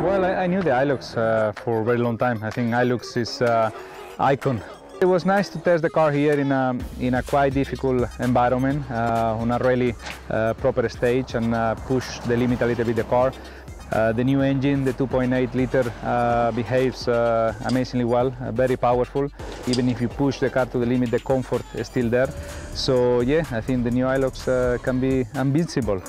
Well, I, I knew the Hilux uh, for a very long time. I think Hilux is uh, icon. It was nice to test the car here in a, in a quite difficult environment, uh, on a really uh, proper stage and uh, push the limit a little bit the car. Uh, the new engine, the 2.8 liter, behaves amazingly well, very powerful. Even if you push the car to the limit, the comfort is still there. So yeah, I think the new Hilux can be invincible.